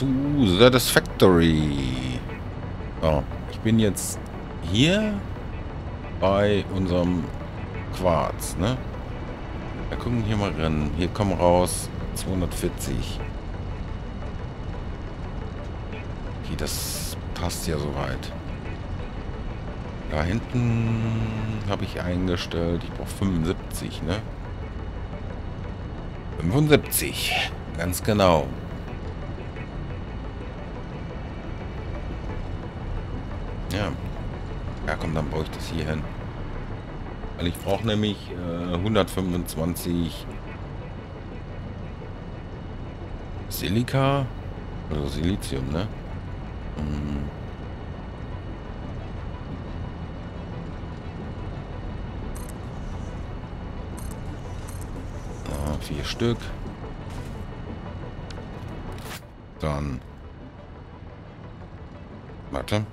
zu Satisfactory. So, ich bin jetzt hier bei unserem Quarz, ne? Wir gucken hier mal rein. Hier kommen raus 240. Okay, das passt ja soweit. Da hinten habe ich eingestellt. Ich brauche 75, ne? 75. Ganz genau. Ja. Ja, komm, dann baue ich das hier hin. Weil ich brauche nämlich äh, 125 Silika. Also Silizium, ne? Hm. vier Stück. Dann... Warte.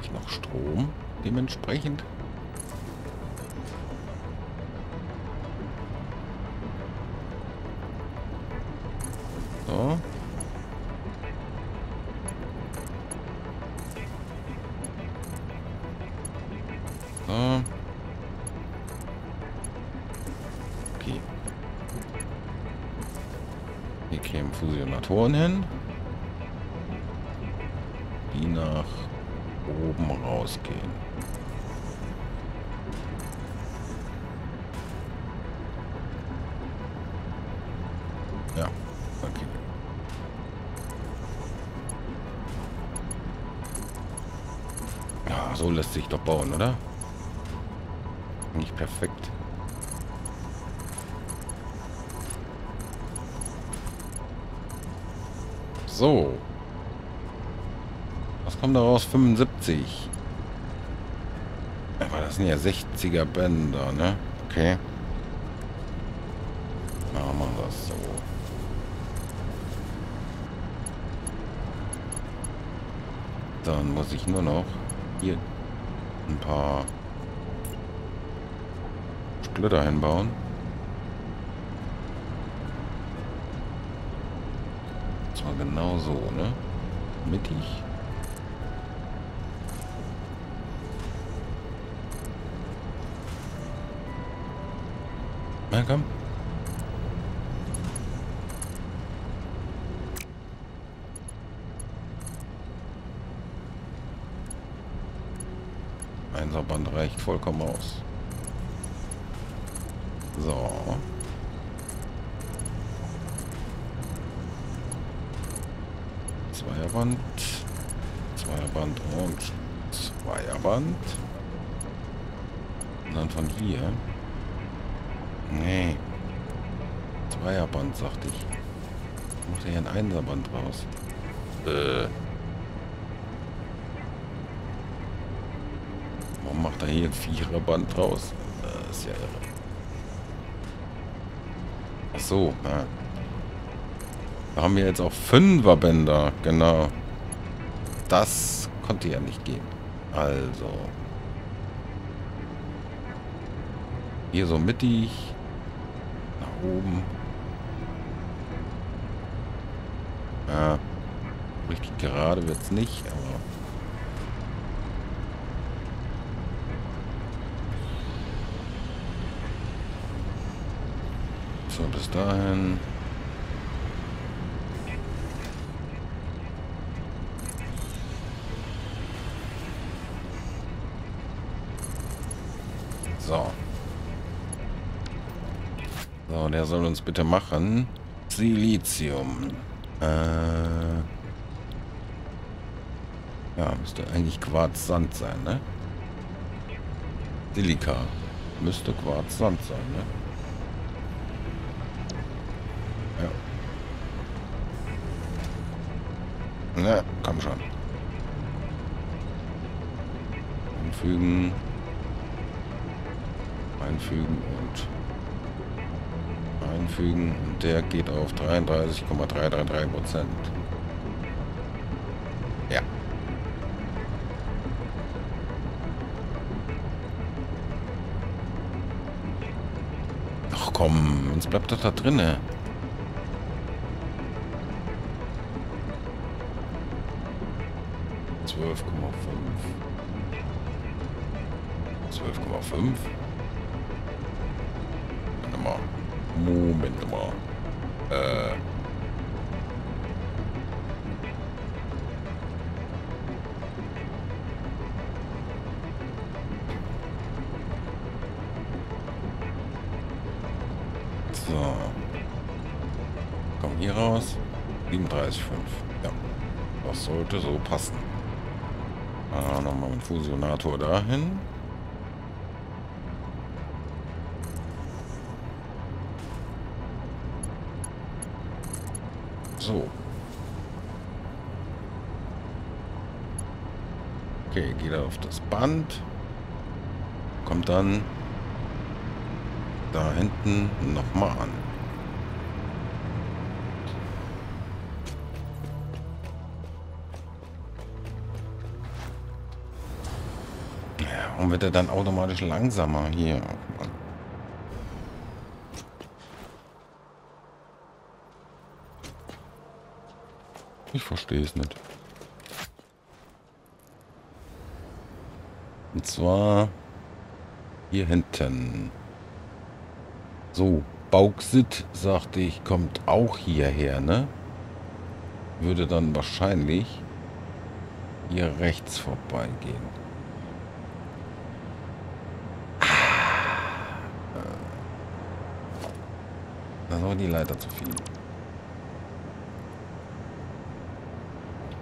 Ich noch Strom dementsprechend? Sich doch bauen, oder? Nicht perfekt. So. Was kommt da raus? 75. Aber das sind ja 60er Bänder, ne? Okay. Machen wir das so. Dann muss ich nur noch hier ein paar Splitter hinbauen. genau so, ne? Mittig. Na komm. Einserband reicht vollkommen aus. So. Zweierband. Zweierband und Zweierband. Und dann von hier. Nee. Zweierband, sagte ich. Macht er hier ein Einserband raus? Äh. Warum macht er hier ein Viererband raus? Das ist ja irre. Ach so, ja. Da haben wir jetzt auch Fünferbänder. Genau. Das konnte ja nicht gehen. Also. Hier so mittig. Nach oben. Ja. Richtig gerade wird es nicht, aber... So, dahin. So. So, der soll uns bitte machen. Silizium. Äh ja, müsste eigentlich Quarz-Sand sein, ne? Silika. Müsste Quarz-Sand sein, ne? Na, komm schon. Anfügen einfügen und einfügen und der geht auf 33,333 Prozent. Ja. Ach komm. Jetzt bleibt doch da drinne. 5. Moment mal. Moment mal. Äh. So. Komm hier raus. 37,5. Ja. Das sollte so passen. Ah, nochmal ein Fusionator dahin. Okay, geht er auf das Band. Kommt dann da hinten nochmal an. Und wird er dann automatisch langsamer hier. Ich verstehe es nicht. Und zwar hier hinten. So, Bauxit, sagte ich, kommt auch hierher, ne? Würde dann wahrscheinlich hier rechts vorbeigehen. Ah. Da war die Leiter zu viel.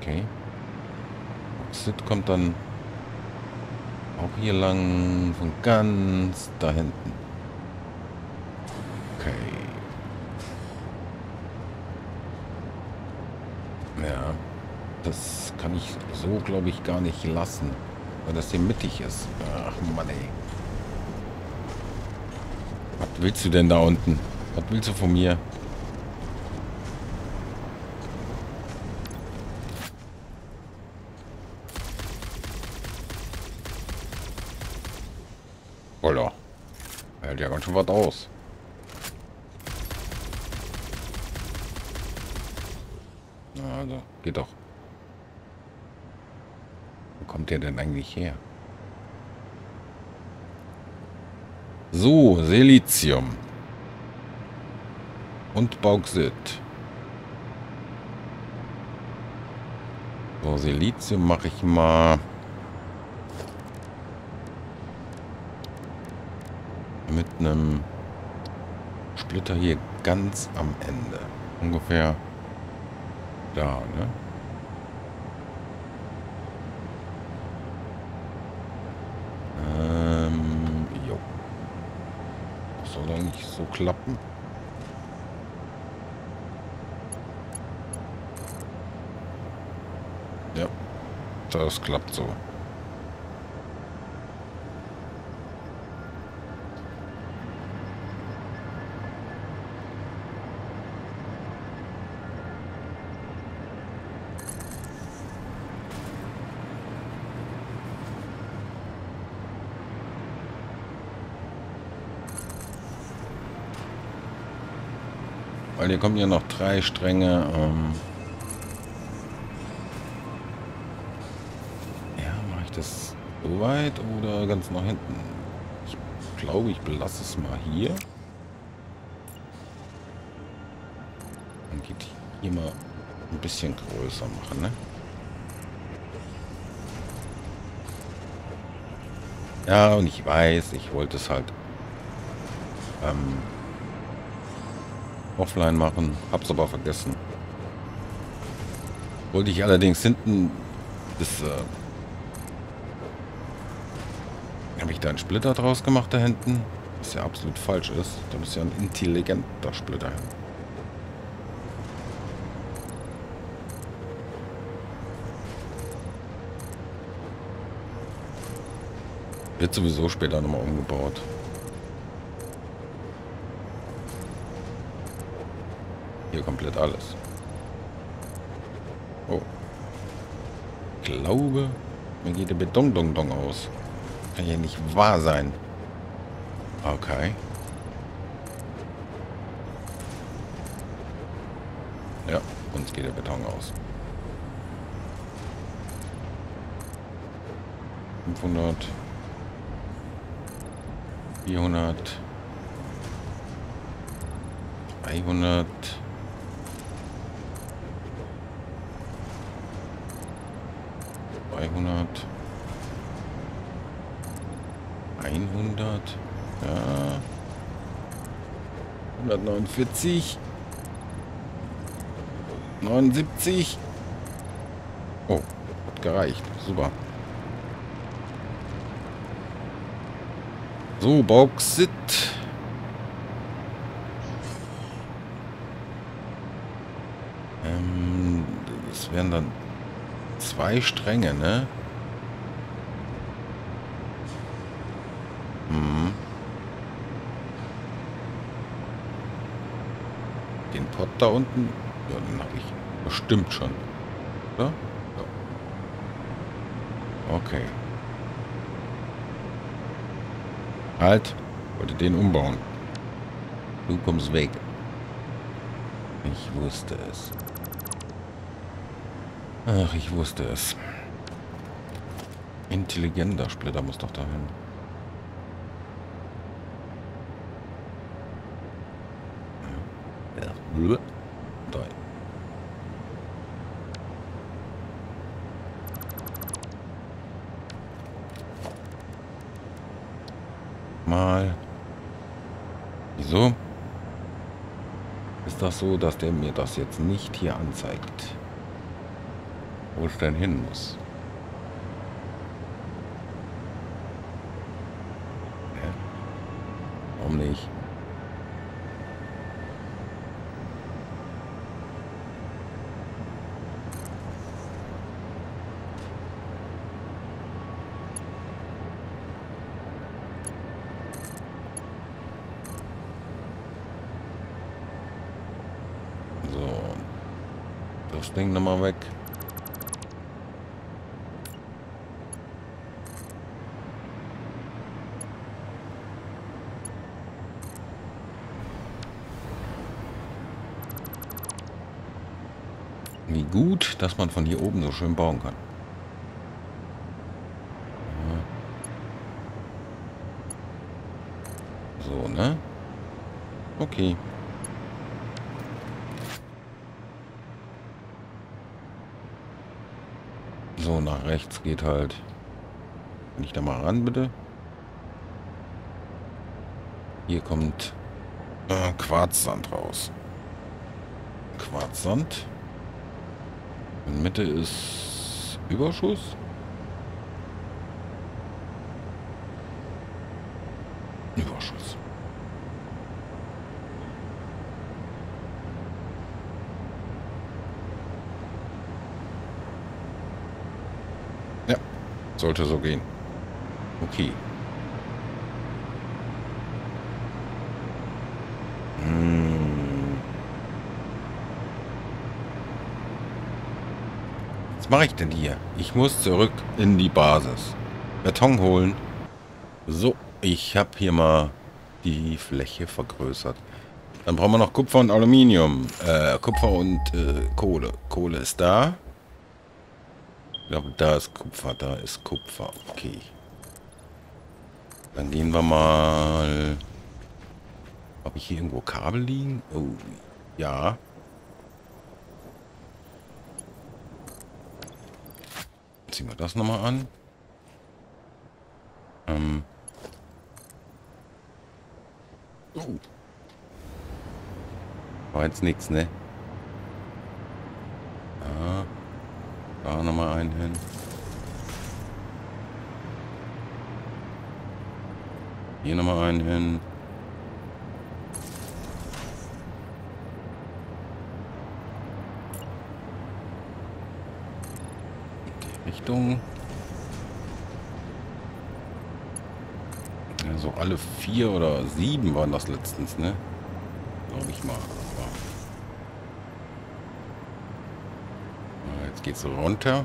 Okay. Bauxit kommt dann auch hier lang von ganz da hinten. Okay. Ja. Das kann ich so, glaube ich, gar nicht lassen. Weil das hier mittig ist. Ach, Mann, ey. Was willst du denn da unten? Was willst du von mir? Ja ganz schön was aus. Also, geht doch. Wo kommt der denn eigentlich her? So, Silizium. Und Bauxit. So, Silizium mache ich mal... Mit einem Splitter hier ganz am Ende. Ungefähr da, ne? Ähm, jo. Das soll eigentlich so klappen. Ja, das klappt so. Weil hier kommen ja noch drei Stränge. Ähm ja, mache ich das so weit oder ganz nach hinten? Ich glaube, ich belasse es mal hier. Dann geht hier mal ein bisschen größer machen, ne? Ja, und ich weiß, ich wollte es halt ähm, offline machen. Hab's aber vergessen. Wollte ich allerdings hinten das äh, habe ich da einen Splitter draus gemacht da hinten, was ja absolut falsch ist. Da ist ja ein intelligenter Splitter hin. Wird sowieso später nochmal umgebaut. hier komplett alles. Oh. Ich glaube, mir geht der Bedong-Dong-Dong aus. Kann ja nicht wahr sein. Okay. Ja, uns geht der Beton aus. 500. 400. 300. 100. Ja. 149. 79. Oh, hat gereicht. Super. So, Bauxit. Ähm, das wären dann zwei Stränge, ne? Pott da unten, ja, den habe ich bestimmt schon. Oder? Ja. Okay. Halt, wollte den umbauen. Du kommst weg. Ich wusste es. Ach, ich wusste es. Intelligenter Splitter muss doch dahin. Ja. Da. Mal. Wieso? Ist das so, dass der mir das jetzt nicht hier anzeigt? wo es denn hin muss. Ja. Warum nicht? So. Das Ding nochmal weg. Wie gut, dass man von hier oben so schön bauen kann. So, ne? Okay. So, nach rechts geht halt... Kann ich da mal ran, bitte? Hier kommt äh, Quarzsand raus. Quarzsand. In Mitte ist Überschuss. Überschuss. Ja, sollte so gehen. Okay. Was mache ich denn hier? Ich muss zurück in die Basis. Beton holen. So, ich habe hier mal die Fläche vergrößert. Dann brauchen wir noch Kupfer und Aluminium. Äh, Kupfer und äh, Kohle. Kohle ist da. Ich glaube, da ist Kupfer. Da ist Kupfer. Okay. Dann gehen wir mal... Habe ich hier irgendwo Kabel liegen? Oh, ja. Ziehen wir das nochmal an. Ähm. Oh. War jetzt nichts, ne? Ja. Da nochmal einen hin. Hier nochmal einen hin. Richtung. Ja, so alle vier oder sieben waren das letztens, ne? Glaube ich mal. Aber jetzt geht's runter.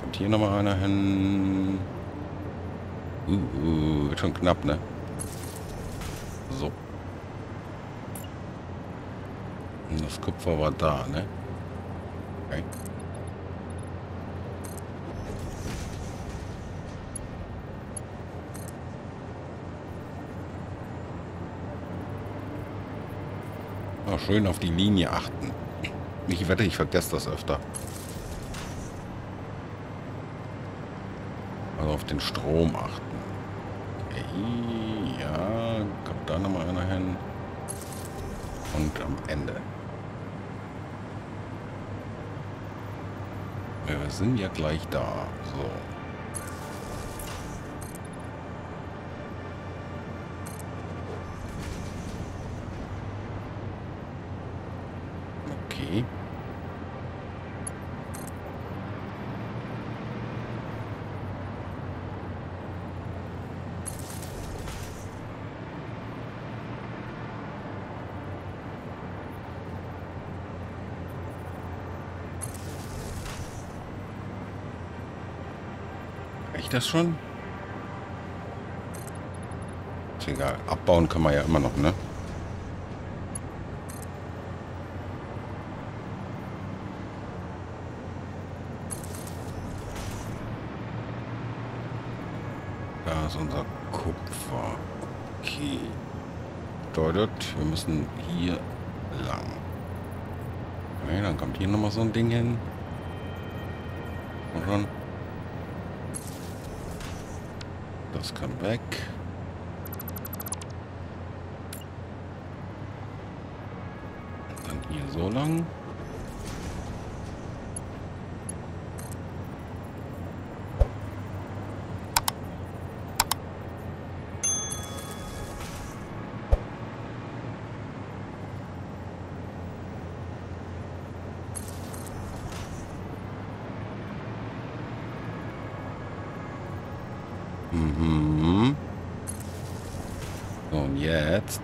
Kommt hier noch mal einer hin. Uh, uh. Wird schon knapp, ne? So. Und das Kupfer war da, ne? Okay. Oh, schön auf die Linie achten. Ich wette, ich vergesse das öfter. Also auf den Strom achten. Okay, ja, kommt da nochmal einer hin. Und am Ende. Wir sind ja gleich da. So. Okay. Reicht das schon? Ist egal. Abbauen kann man ja immer noch, ne? Da ist unser Kupfer. Okay. Bedeutet, wir müssen hier lang. Okay, dann kommt hier nochmal so ein Ding hin. Und schon. Das kann weg. Dann hier so lang. Mhm. So, und jetzt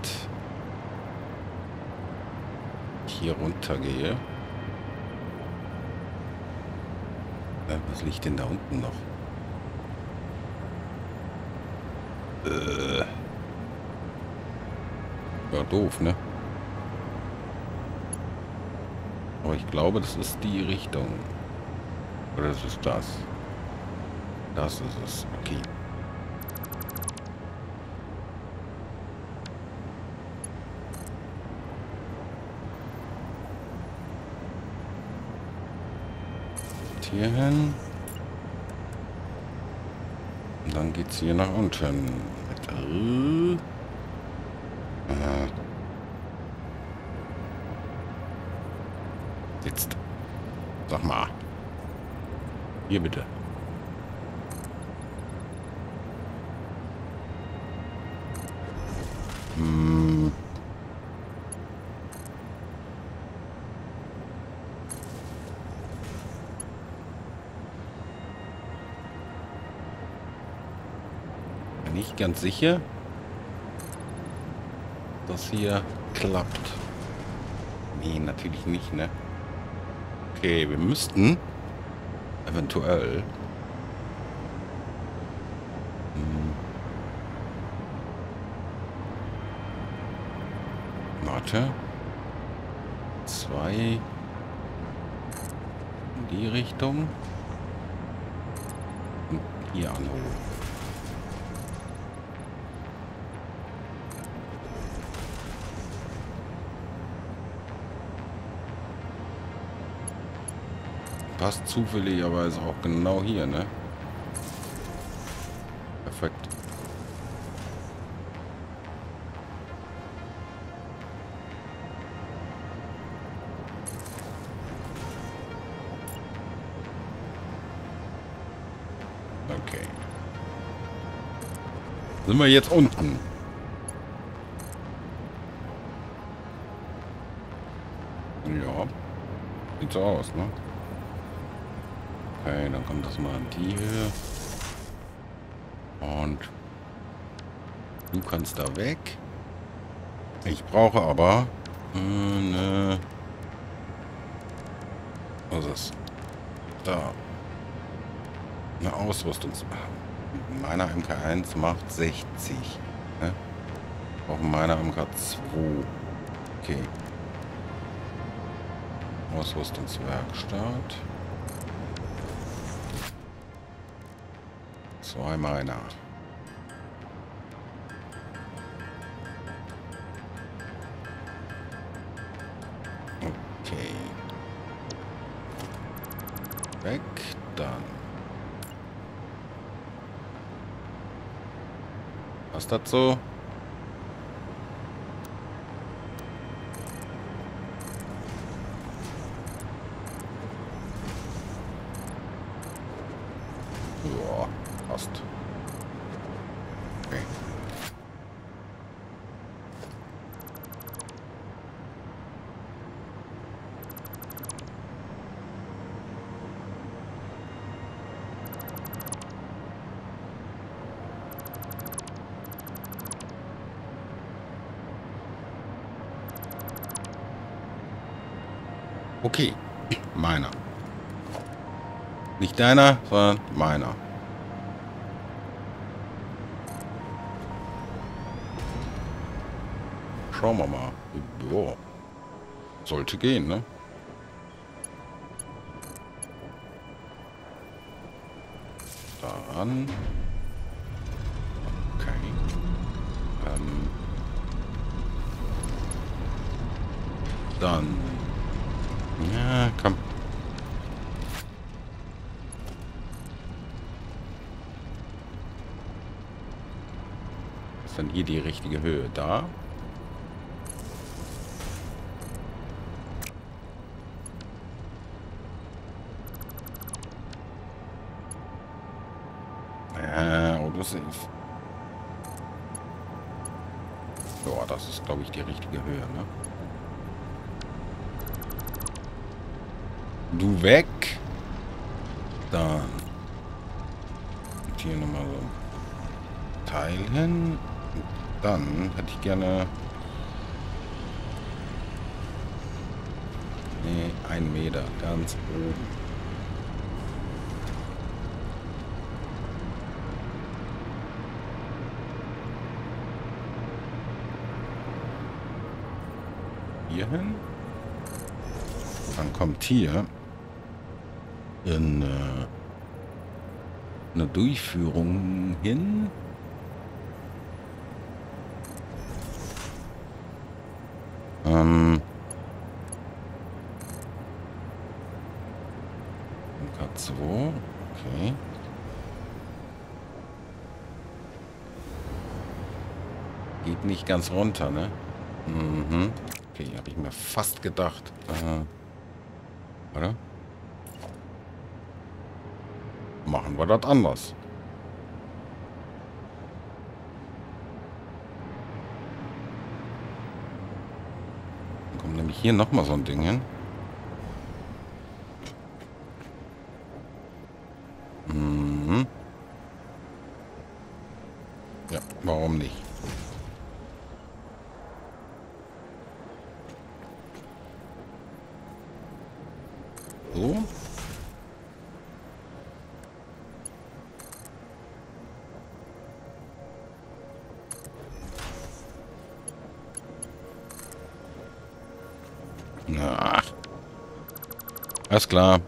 hier runter gehe. Liegt denn da unten noch? Äh. Ja, doof, ne? Aber ich glaube, das ist die Richtung. Oder das ist das. Das ist es. Okay. hier hin. Und dann geht's hier nach unten. Äh, Jetzt. Sag mal. Hier bitte. Nicht ganz sicher, dass hier klappt. Nee, natürlich nicht, ne? Okay, wir müssten eventuell hm, Warte. Zwei in die Richtung. Und hier anholen. Passt zufälligerweise auch genau hier, ne? Perfekt. Okay. Sind wir jetzt unten? Ja. Sieht so aus, ne? Okay, dann kommt das mal an die Höhe. Und du kannst da weg. Ich brauche aber eine... Was ist das? Da. Eine Ausrüstungs... Meiner MK1 macht 60. Ne? Auch meiner MK2. Okay. Ausrüstungswerkstatt. Zwei meiner. Okay. Weg, dann. Was dazu? Okay. Meiner. Nicht deiner, sondern meiner. Schauen wir mal. Boah. Sollte gehen, ne? Dann. Okay. Ähm. Dann ja, komm. Ist dann hier die richtige Höhe? Da? Ja, Autosave. Ja, das ist, glaube ich, die richtige Höhe, ne? Du weg. Dann. Und hier nochmal so Teil hin. Dann hätte ich gerne... Nee, ein Meter, ganz oben. Hier hin. Dann kommt hier in, äh, eine Durchführung hin. K2, okay. Geht nicht ganz runter, ne? Mhm. Okay, habe ich mir fast gedacht. Äh, oder? machen wir das anders. Dann kommt nämlich hier nochmal so ein Ding hin. Alles klar.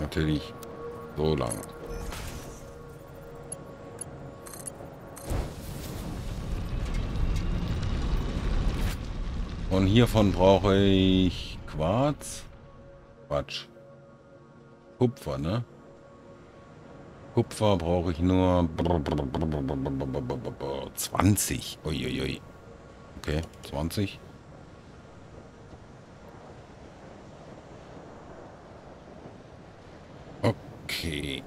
Natürlich so lang. Und hiervon brauche ich Quarz. Quatsch. Kupfer, ne? Kupfer brauche ich nur 20. Uiuiui. Okay, 20. Okay.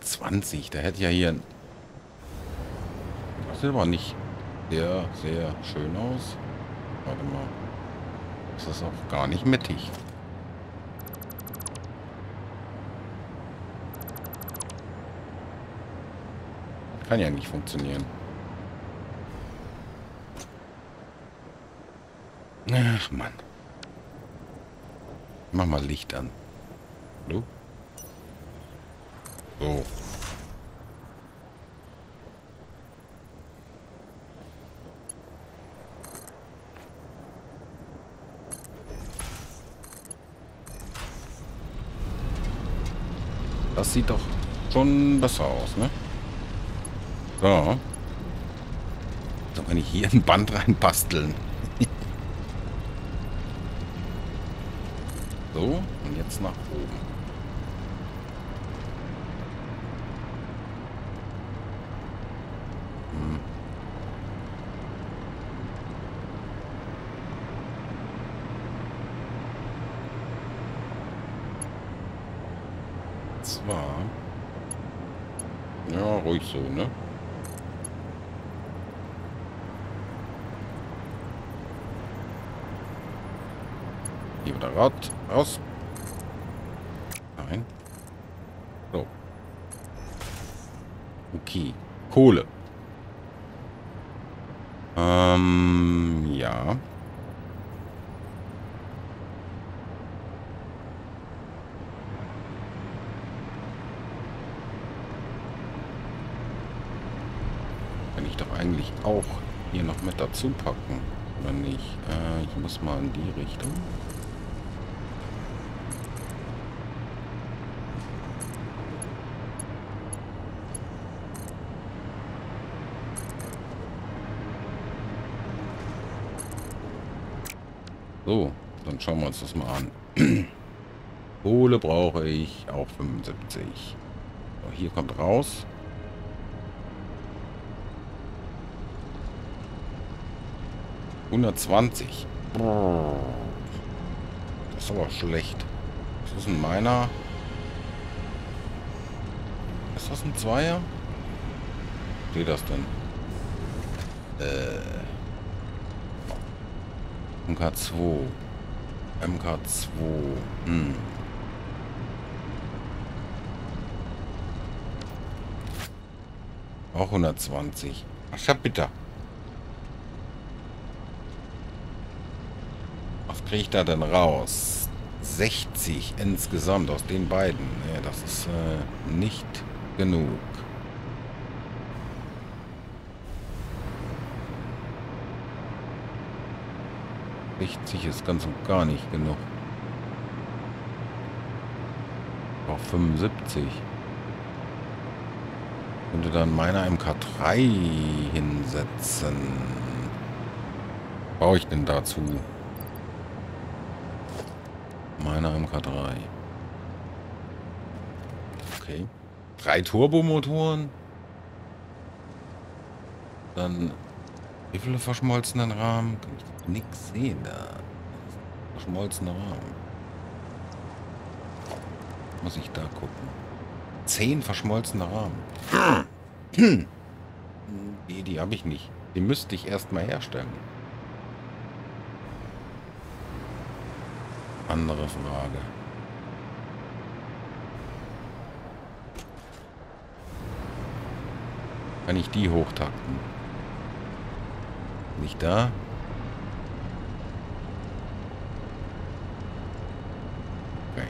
20, da hätte ja hier... Das sieht aber nicht sehr, sehr schön aus. Warte mal. Das ist auch gar nicht mittig. Kann ja nicht funktionieren. Ach, Mann. Mach mal Licht an. Du? So. Das sieht doch schon besser aus, ne? So. So kann ich hier ein Band reinbasteln. So, und jetzt nach oben. Hm. Zwar... Ja, ruhig so, ne? Hier wieder Rad raus. Nein. So. Okay. Kohle. Ähm, ja. Kann ich doch eigentlich auch hier noch mit dazu packen. Oder nicht? Äh, ich muss mal in die Richtung. So, dann schauen wir uns das mal an. Kohle brauche ich auch 75. So, hier kommt raus. Hundertzwanzig. Das ist aber schlecht. Das ist ein meiner. Ist das ein Zweier? Wie das denn? Äh. MK2. MK2. Hm. Auch 120. Ach, bitte. Was kriege ich da denn raus? 60 insgesamt aus den beiden. Nee, das ist äh, nicht genug. 60 ist ganz und gar nicht genug. Auch 75. Könnte dann meiner MK3 hinsetzen. Brauche ich denn dazu? Meiner MK3. Okay. Drei Turbomotoren. Dann viele verschmolzenen Rahmen? Kann ich nichts sehen da. Verschmolzener Rahmen. Muss ich da gucken. Zehn verschmolzene Rahmen. Die, die habe ich nicht. Die müsste ich erstmal herstellen. Andere Frage. Kann ich die hochtakten? Nicht da. Okay.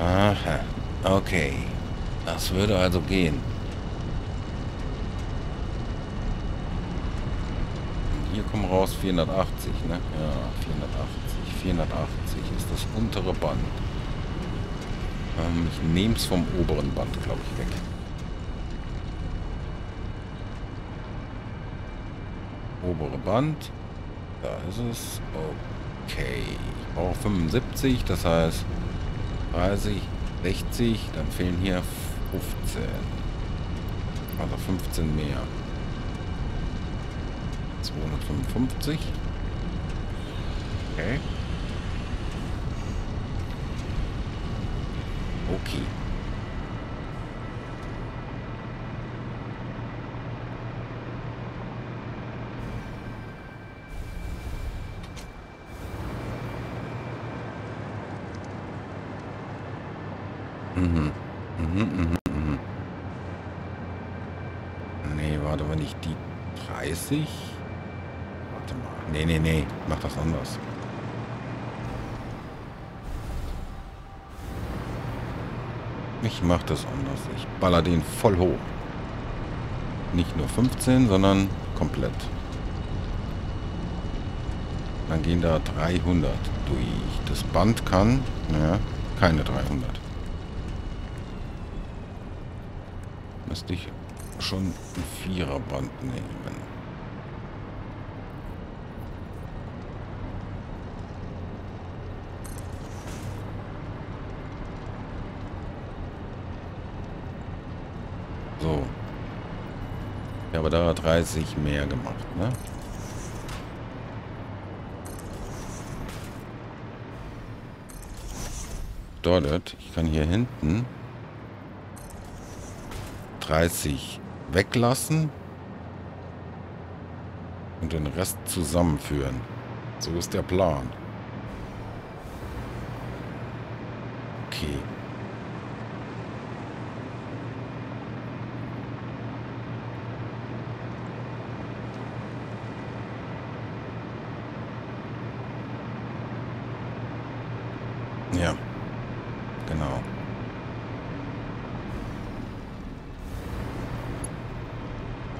Aha. Okay. Das würde also gehen. Hier kommen raus 480, ne? Ja, 480. 480 ist das untere Band. Ähm, ich nehme es vom oberen Band, glaube ich, weg. Obere Band. Da ist es. Okay. Ich brauche 75, das heißt 30, 60. Dann fehlen hier 15. Also 15 mehr. 255. Okay. Okay. Mhm. Mhm, mhm, mhm. Nee, warte, wenn ich die 30... Warte mal. Nee, nee, nee. Mach das anders. Ich mach das anders. Ich baller den voll hoch. Nicht nur 15, sondern komplett. Dann gehen da 300 durch. Das Band kann, naja, keine 300. Müsste ich schon ein Viererband nehmen. So. Habe da 30 mehr gemacht, ne? Bedeutet, ich kann hier hinten 30 weglassen und den Rest zusammenführen. So ist der Plan. Okay. Ja, genau.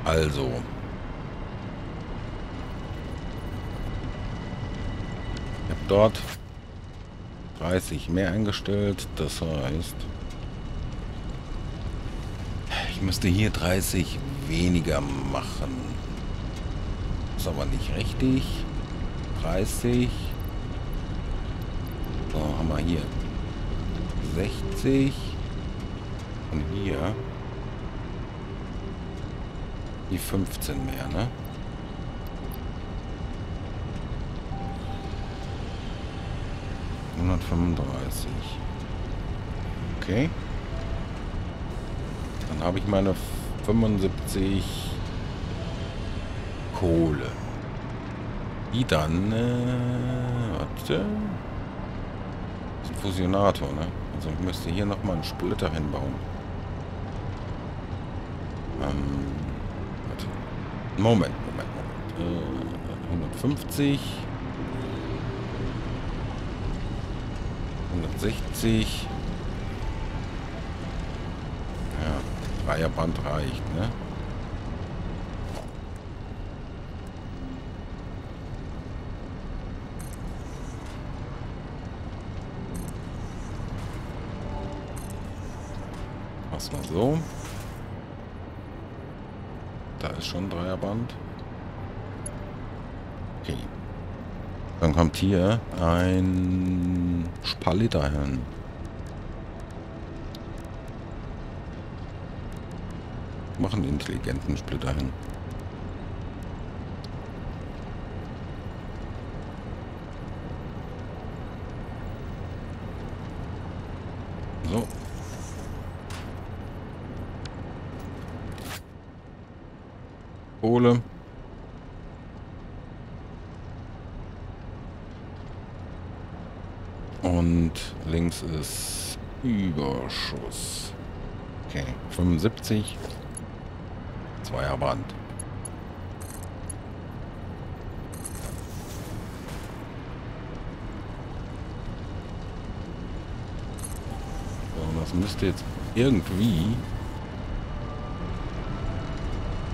Also. Ich habe dort 30 mehr eingestellt. Das heißt, ich müsste hier 30 weniger machen. Ist aber nicht richtig. 30. So, haben wir hier 60. Und hier die 15 mehr, ne? Hundertfünfunddreißig. Okay. Dann habe ich meine 75 Kohle. Die dann, äh, warte. Fusionator, ne? Also ich müsste hier nochmal einen Splitter hinbauen. Ähm, warte. Moment, Moment, Moment. Äh, 150. 160. Ja, Dreierband reicht, ne? Mach's mal so. Da ist schon Dreierband. Okay. Dann kommt hier ein Spaliter hin. Machen intelligenten Splitter hin. So. Kohle. Und links ist Überschuss. Okay, 75. Zweierband. So, das müsste jetzt irgendwie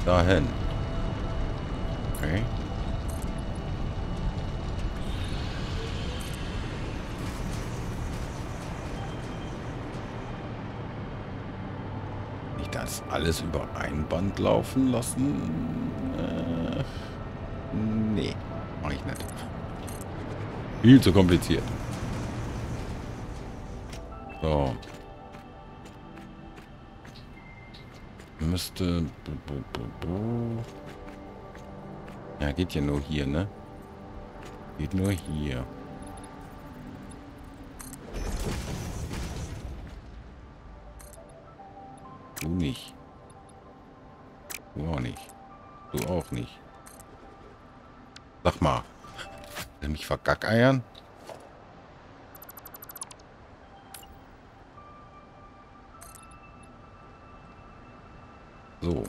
dahin. Okay. Das alles über ein Band laufen lassen? Äh, nee, mache ich nicht. Viel zu kompliziert. So. Müsste... Ja, geht ja nur hier, ne? Geht nur hier. Mich vergackeiern? So.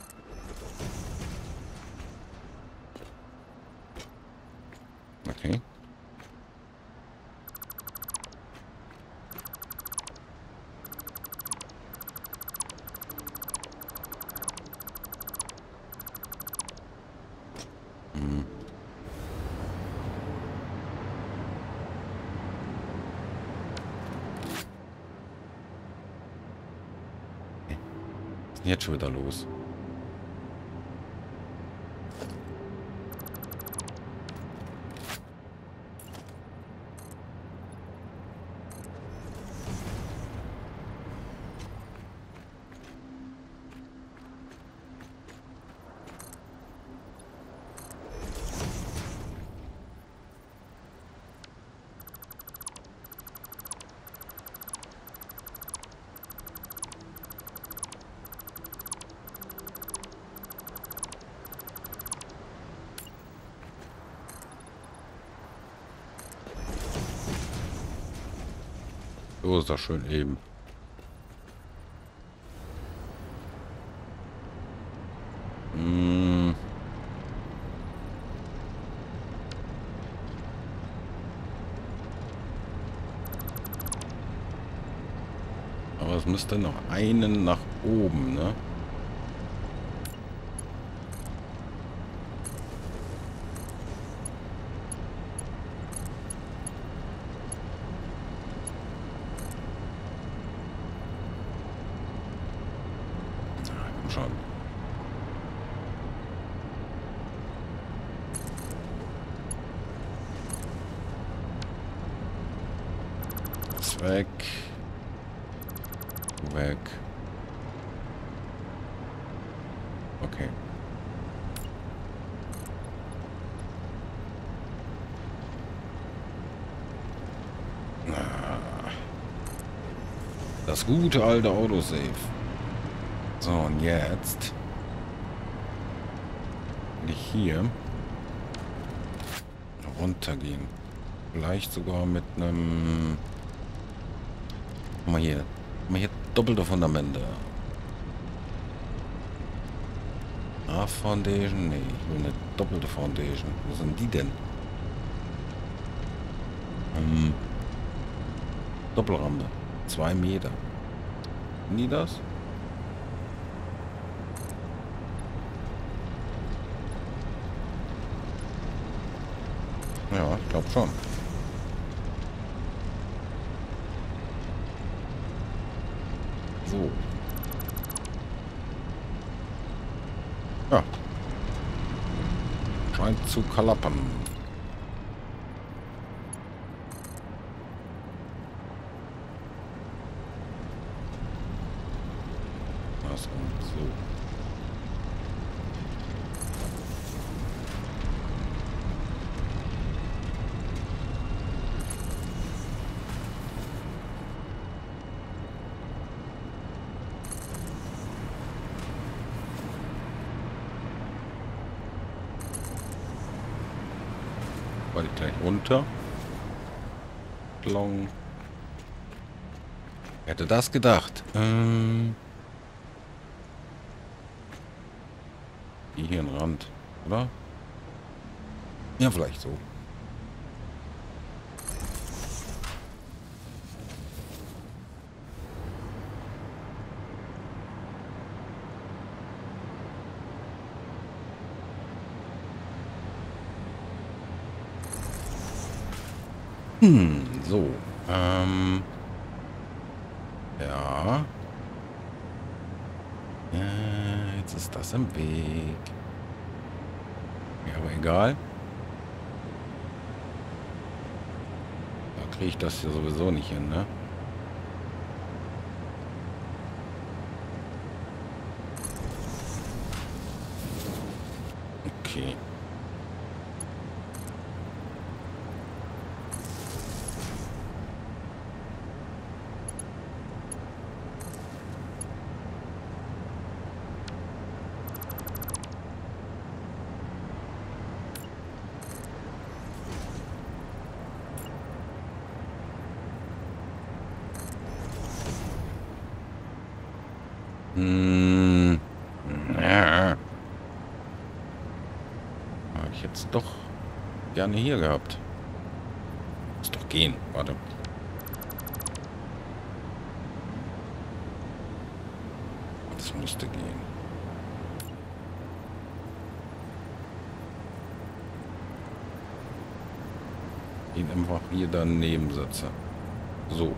Okay. Hm. Was ist denn jetzt schon wieder los? Ist das schön eben. Hm. Aber es müsste noch einen nach oben, ne? schon. Ist weg. Weg. Okay. Gute alte Autosave. So, und jetzt will ich hier runtergehen. Vielleicht sogar mit einem... Mal hier. Mal hier doppelte Fundamente. A Foundation? Nee, ich will eine doppelte Foundation. Wo sind die denn? Ähm, Doppelrampe. Zwei Meter. Nie das? Ja, ich glaube schon. So. Ja. Scheint zu kalappern. Was und so. Weil runter. Long. Hätte das gedacht. Ähm hier ein Rand, oder? Ja, vielleicht so. So. Ähm. Ja. Äh, jetzt ist das im Weg. Ja, aber egal. Da kriege ich das hier sowieso nicht hin, ne? Okay. Hm. Ja. Habe ich jetzt doch gerne hier gehabt. Muss doch gehen. Warte. Das müsste gehen. ihn einfach hier daneben setze. So.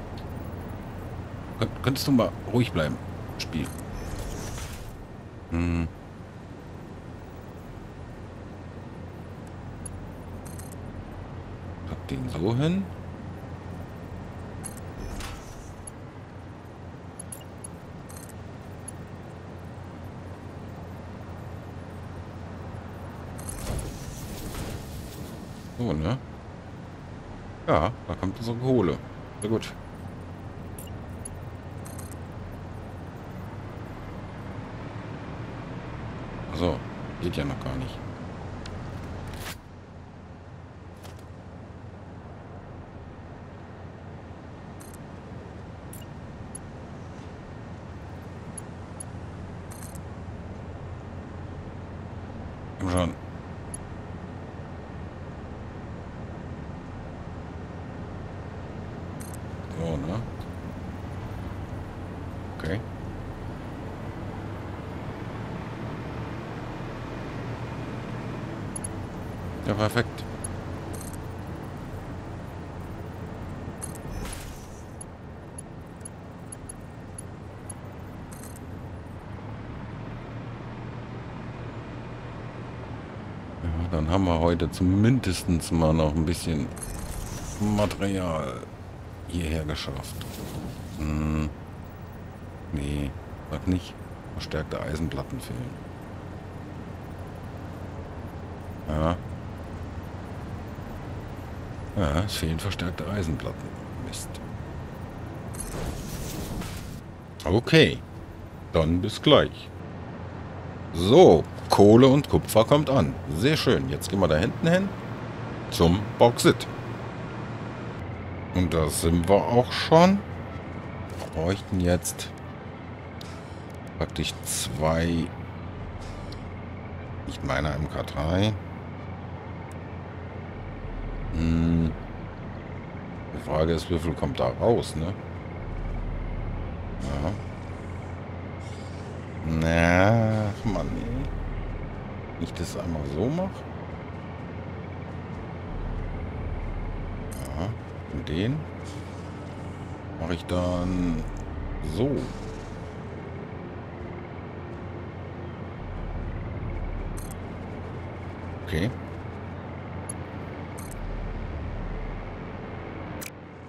Kön könntest du mal ruhig bleiben, Spiel. Hm. Pack den so hin. So, ne? Ja, da kommt unsere Kohle. Sehr gut. So, geht ja noch gar nicht. Schon. Ja, perfekt. Ja, dann haben wir heute zumindest mal noch ein bisschen Material hierher geschafft. Hm. Nee, sag nicht. Verstärkte Eisenplatten fehlen. Ja, ja, es fehlen verstärkte Eisenplatten. Mist. Okay. Dann bis gleich. So, Kohle und Kupfer kommt an. Sehr schön. Jetzt gehen wir da hinten hin zum Bauxit. Und da sind wir auch schon. Wir bräuchten jetzt praktisch zwei, nicht meiner MK3, hm. Die Frage ist, wie viel kommt da raus, ne? Ja. Na, ach Mann, nee. Nicht das einmal so mache. Ja, und den mache ich dann so. Okay.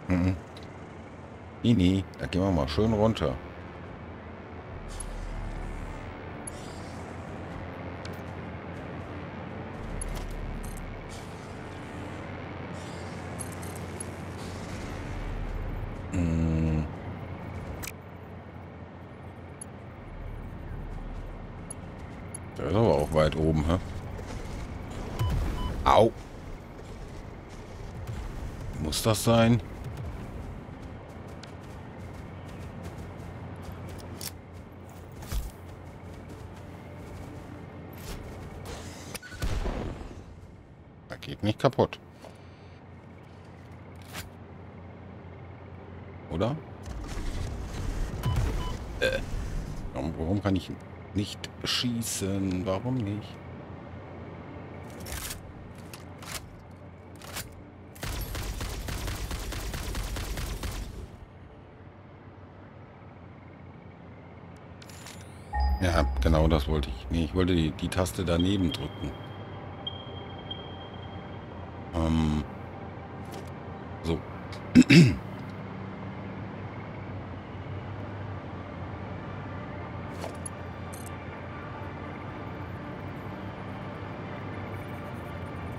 Mhm. Nee, nee, da gehen wir mal schön runter. Mhm. Der ist aber auch weit oben, hä? Au! Sein? Geht nicht kaputt. Oder? Äh. Warum, warum kann ich nicht schießen? Warum nicht? Ja, genau das wollte ich. Nee, ich wollte die, die Taste daneben drücken. Ähm, so.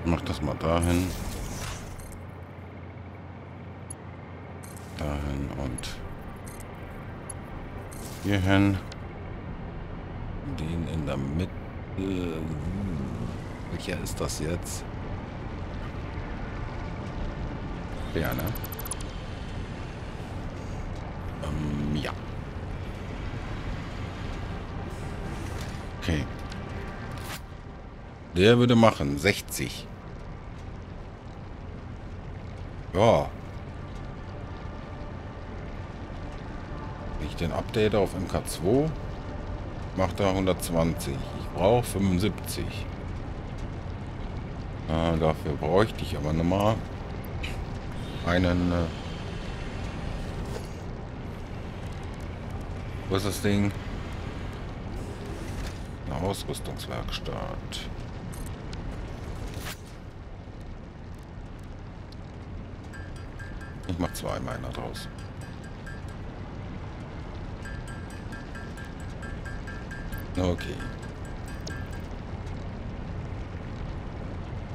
Mach das mal dahin. Dahin und hierhin. Den in der Mitte. Welcher ist das jetzt? Ja, ne? Ähm, ja. Okay. Der würde machen 60. Ja. Ich den Update auf MK2 macht er 120. Ich brauche 75. Ah, dafür bräuchte ich aber nochmal einen... Äh Wo ist das Ding? Eine Ausrüstungswerkstatt. Ich mach zwei meiner draus. Okay.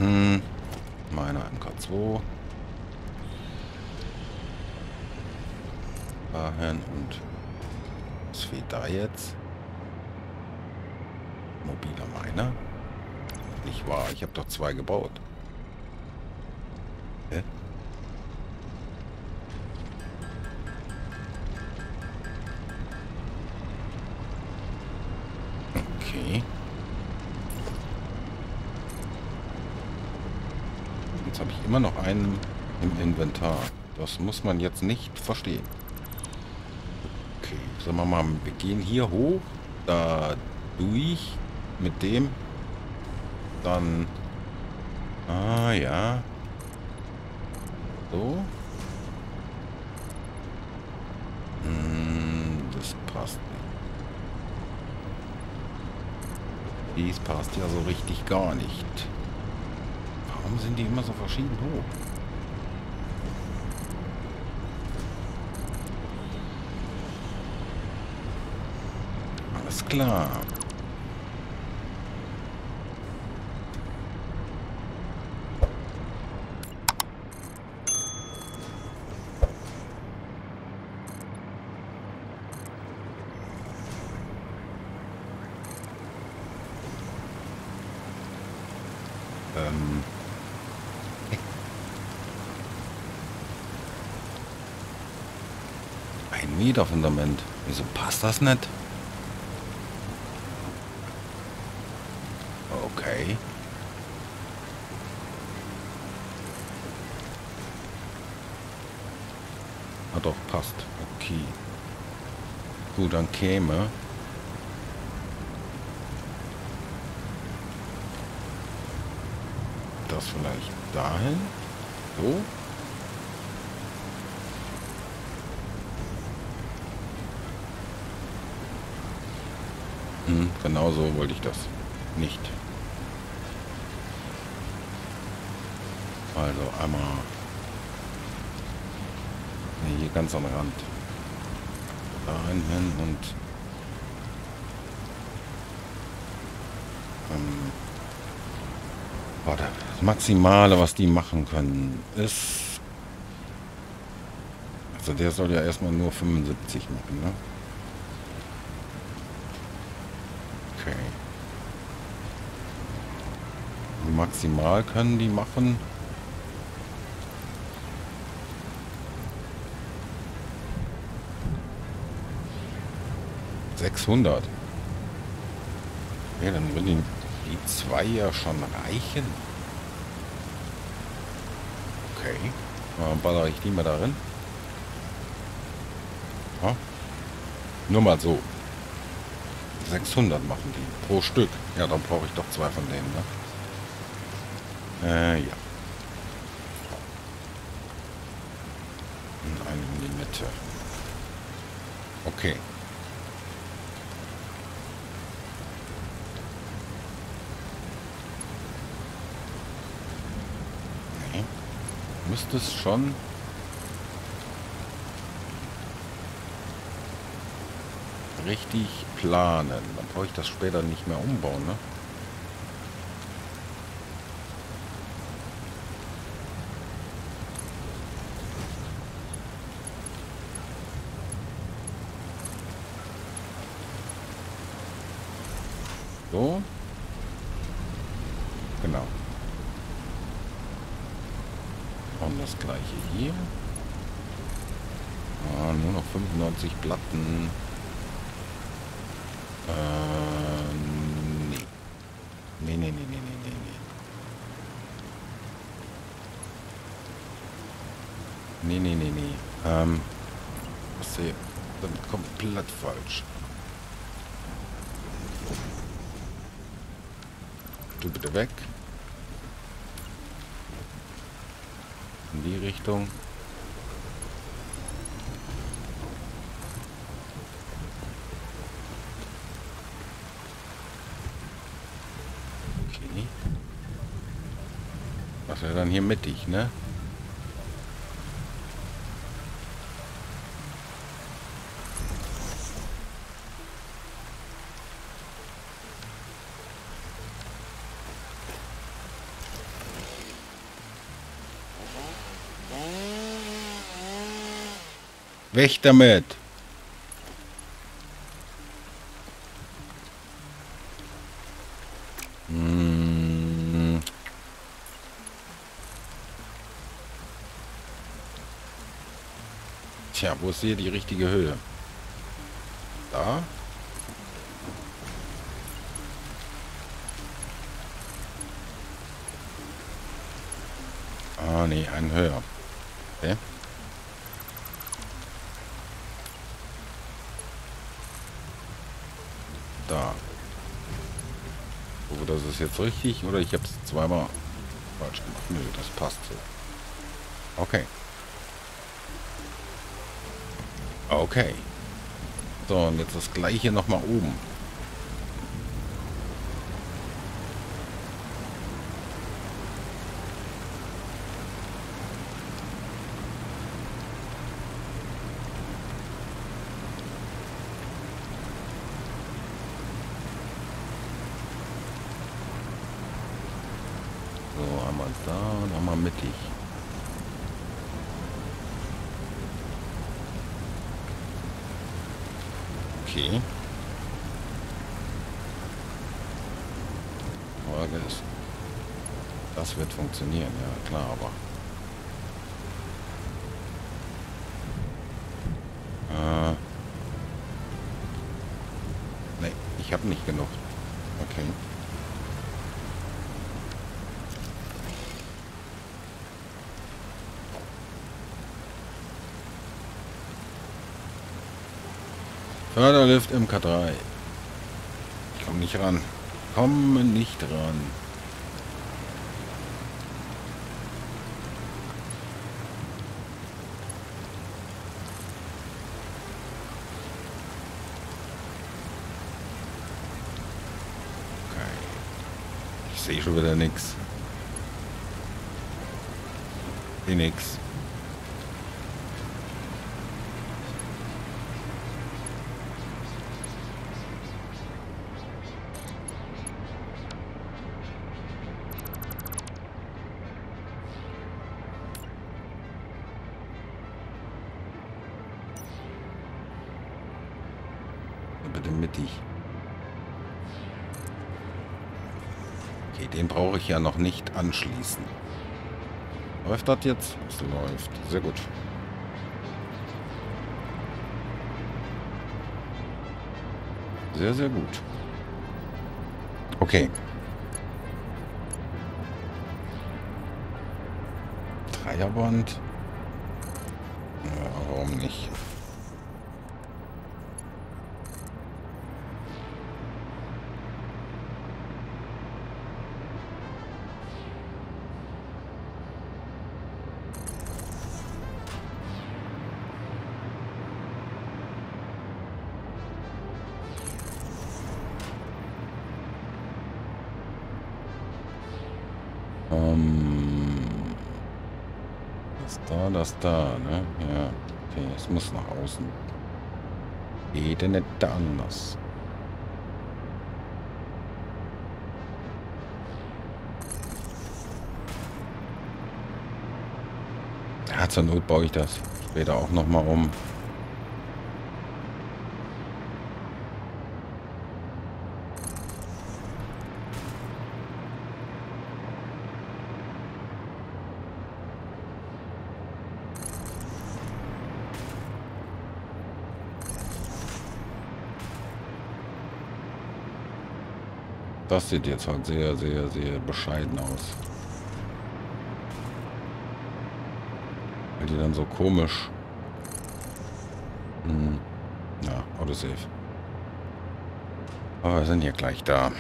Hm. Meiner MK2. Dahin und was fehlt da jetzt? Mobiler Miner? Nicht wahr, ich habe doch zwei gebaut. Hä? Okay. Jetzt habe ich immer noch einen im Inventar. Das muss man jetzt nicht verstehen. Okay, sagen wir mal, wir gehen hier hoch, da durch mit dem. Dann... Ah, ja. So. Hm, das passt nicht. Dies passt ja so richtig gar nicht. Warum sind die immer so verschieden hoch? Alles klar. Ähm. Ein Meter Fundament. Wieso passt das nicht? Okay. Ah doch, passt. Okay. Gut, dann käme das vielleicht dahin. So. Hm, genau so wollte ich das nicht. Also einmal hier ganz am Rand. Dahin hin und ähm, Warte, das Maximale, was die machen können, ist... Also der soll ja erstmal nur 75 machen, ne? Okay. Maximal können die machen... Sechshundert. Ja, dann würden die zwei ja schon reichen. Okay. Dann baller ich die mal darin. Ja. Nur mal so. 600 machen die pro Stück. Ja, dann brauche ich doch zwei von denen, ne? Äh, ja. Und einen in die Mitte. Okay. müsste es schon richtig planen. Dann brauche ich das später nicht mehr umbauen, ne? 50 Platten. Ähm, nee. Nee, nee, nee, nee, nee, nee, nee. Nee, nee, nee, nee. Ähm, was ist hier? Damit komplett falsch. Du bitte weg. In die Richtung. Hier mittig, ne? Weg damit. Ist hier die richtige Höhe? Da? Ah, nee, ein höher. Okay. Da. So, das ist jetzt richtig oder ich habe es zweimal falsch gemacht. Nö, das passt so. Okay. Okay. So, und jetzt das gleiche nochmal oben. So, einmal da und einmal mittig. Okay. Das wird funktionieren, ja klar, aber... Äh, nee, ich habe nicht genug. Okay. Förderlift MK3. Ich komme nicht ran. Komme nicht ran. Sehe schon wieder nichts. Sehe nichts. Ich ja noch nicht anschließen. Läuft das jetzt? Es läuft. Sehr gut. Sehr, sehr gut. Okay. Dreierband. Ja, warum nicht? Ähm, das da, das da, ne? Ja, okay, es muss nach außen. Geht denn nicht da anders? Ja, zur Not baue ich das später auch nochmal um. Das sieht jetzt halt sehr, sehr, sehr bescheiden aus. Weil die dann so komisch... Hm. Ja, Autosave. Aber wir sind hier gleich da.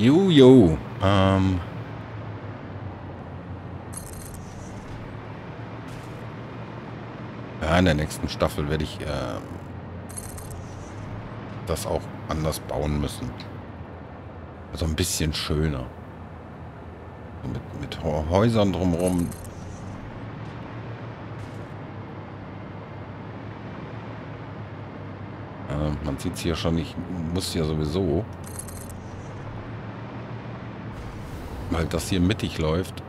Jo, jo. Ähm. Ja, in der nächsten Staffel werde ich äh, das auch anders bauen müssen. Also ein bisschen schöner. Mit, mit Häusern drumherum. Äh, man sieht es hier schon, ich muss ja sowieso weil das hier mittig läuft,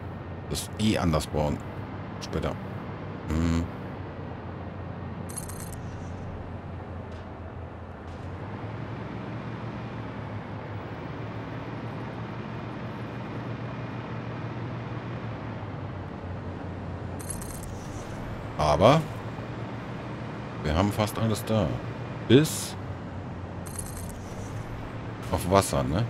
das eh anders bauen. Später. Hm. Aber wir haben fast alles da. Bis auf Wasser, ne?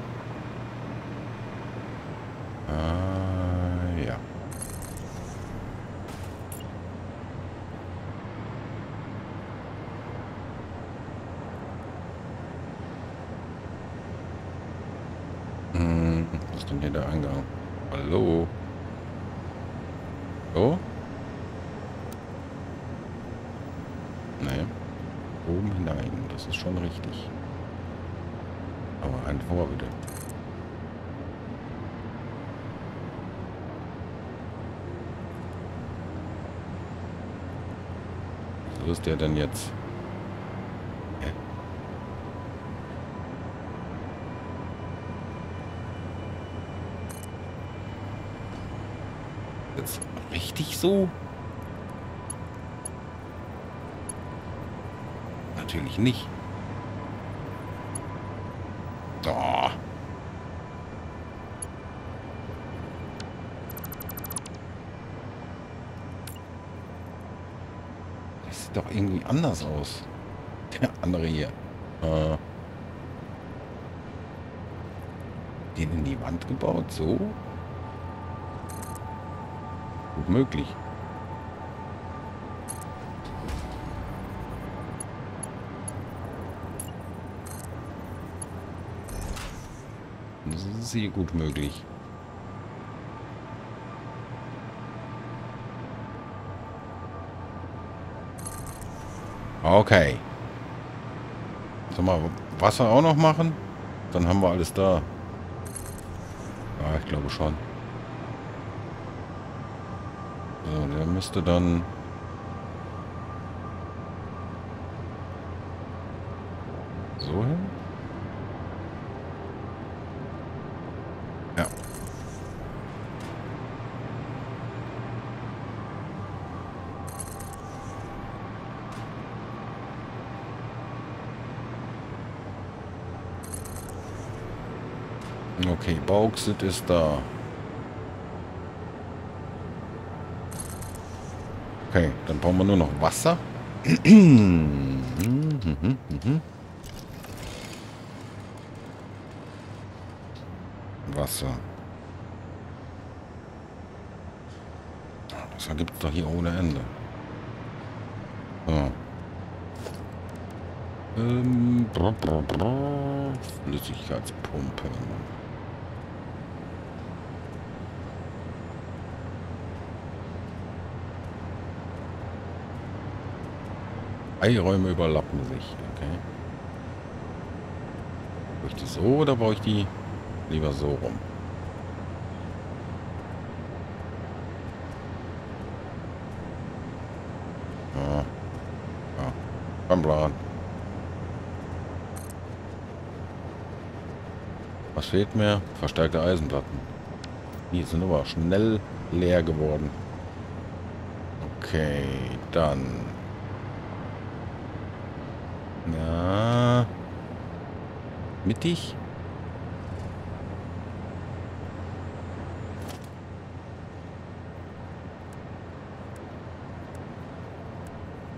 Wo ist der denn jetzt? Hä? Jetzt richtig so? Natürlich nicht. Oh. sieht doch irgendwie anders aus. Der andere hier. Äh, den in die Wand gebaut, so? Gut möglich. Das ist hier gut möglich. Okay. Sollen wir Wasser auch noch machen? Dann haben wir alles da. Ja, ich glaube schon. So, der müsste dann... So hin? Okay, Bauxit ist da. Okay, dann brauchen wir nur noch Wasser. Wasser. Das gibt es doch hier ohne Ende. So. Ähm, Flüssigkeitspumpe. Freiräume überlappen sich. Okay. Brauche ich die so oder brauche ich die lieber so rum? Ja. Ja. Beim Plan. Was fehlt mir? Verstärkte Eisenplatten. Die sind aber schnell leer geworden. Okay, dann. Mittig?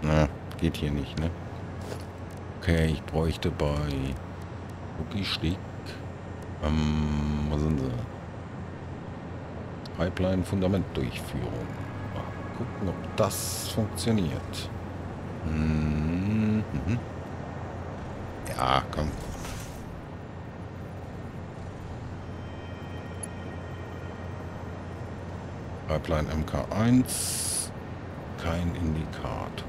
Na, geht hier nicht, ne? Okay, ich bräuchte bei Cookie Stick. Ähm, was sind sie? Pipeline Fundamentdurchführung. Mal gucken, ob das funktioniert. Mhm. Ja, komm. Pipeline MK1. Kein Indikator.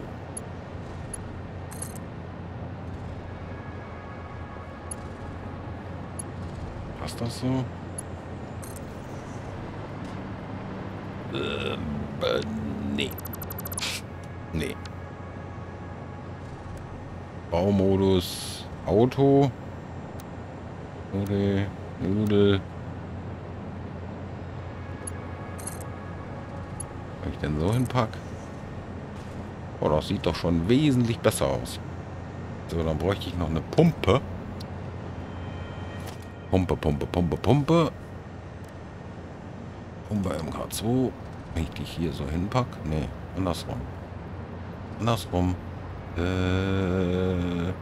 Passt das so? Ähm, äh, nee. Nee. Baumodus Auto. Nudel. Nudel. Wenn ich denn so hinpack? Oh, das sieht doch schon wesentlich besser aus. So, dann bräuchte ich noch eine Pumpe. Pumpe, Pumpe, Pumpe, Pumpe. Pumpe MK2. Wenn ich die hier so hinpack? Nee, andersrum. Andersrum. Äh.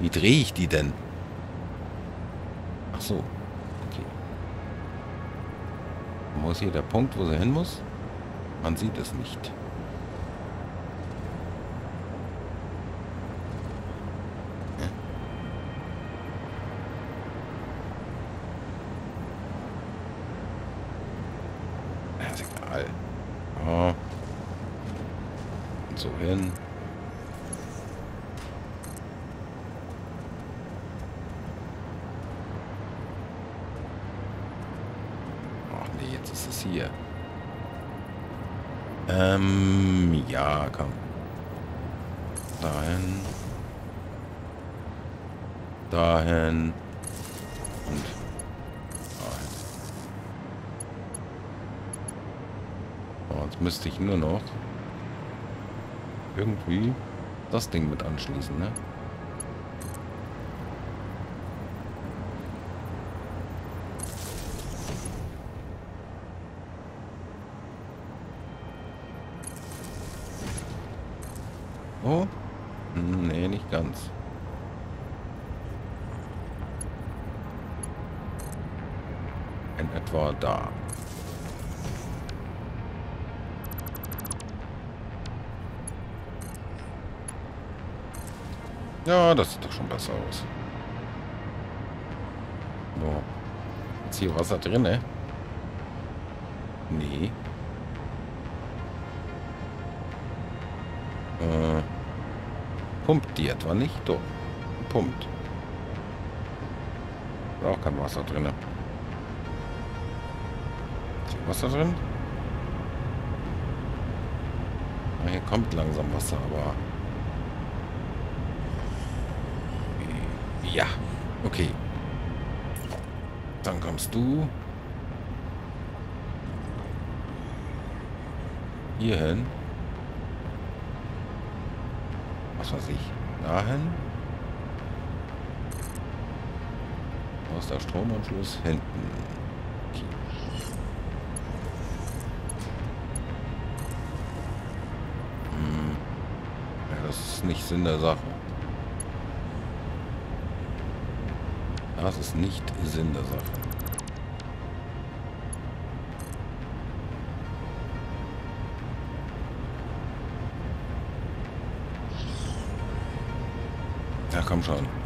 Wie drehe ich die denn? Ach so. Okay. Wo ist hier der Punkt, wo sie hin muss? Man sieht es nicht. so hin. Ach nee, jetzt ist es hier. Ähm, ja, komm. Dahin. Dahin. Und dahin. So, jetzt müsste ich nur noch irgendwie das Ding mit anschließen, ne? Oh? Nee, nicht ganz. In etwa da. Das sieht doch schon besser aus. So. Ist hier Wasser drin, ne? Nee. Äh, pumpt die etwa nicht? Doch. Pumpt. Auch kein Wasser drin. Ist hier Wasser drin? Ah, hier kommt langsam Wasser, aber Ja, okay. Dann kommst du hier hin. Was weiß ich. Dahin. Wo ist der Stromanschluss? Hinten. Okay. Hm. Ja, das ist nicht Sinn der Sache. Das ist nicht Sinn der Sache. Ja, komm schon.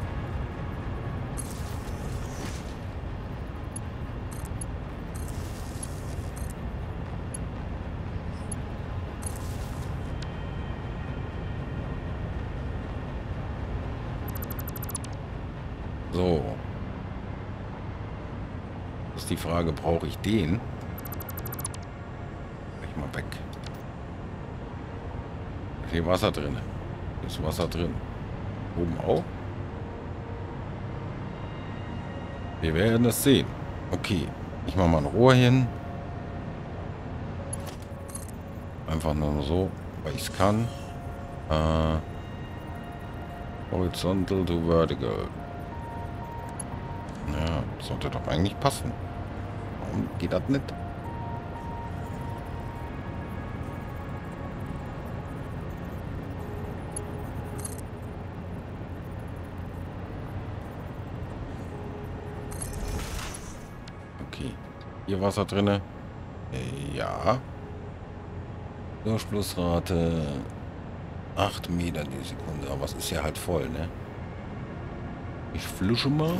Frage, brauche ich den? Ich mal weg. Hier Wasser drin. Ist Wasser drin. Oben auch? Wir werden das sehen. Okay. Ich mache mal ein Rohr hin. Einfach nur so, weil ich es kann. Äh, horizontal to vertical. Ja, sollte doch eigentlich passen. Geht das nicht? Okay. Hier Wasser drinne. Ja. Durchflussrate 8 Meter die Sekunde. Aber es ist ja halt voll, ne? Ich flusche mal.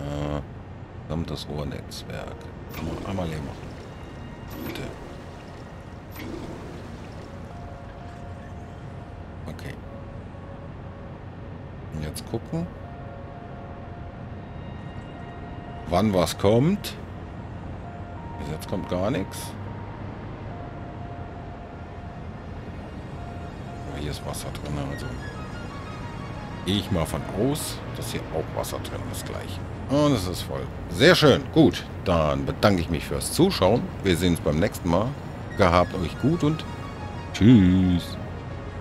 Äh, gesamtes Rohrnetzwerk. Einmal leer machen. Bitte. Okay. Und jetzt gucken. Wann was kommt. Bis jetzt kommt gar nichts. Hier ist Wasser drin, also gehe ich mal von aus, dass hier auch Wasser drin ist gleich. Und es ist voll. Sehr schön. Gut, dann bedanke ich mich fürs Zuschauen. Wir sehen uns beim nächsten Mal. Gehabt euch gut und tschüss.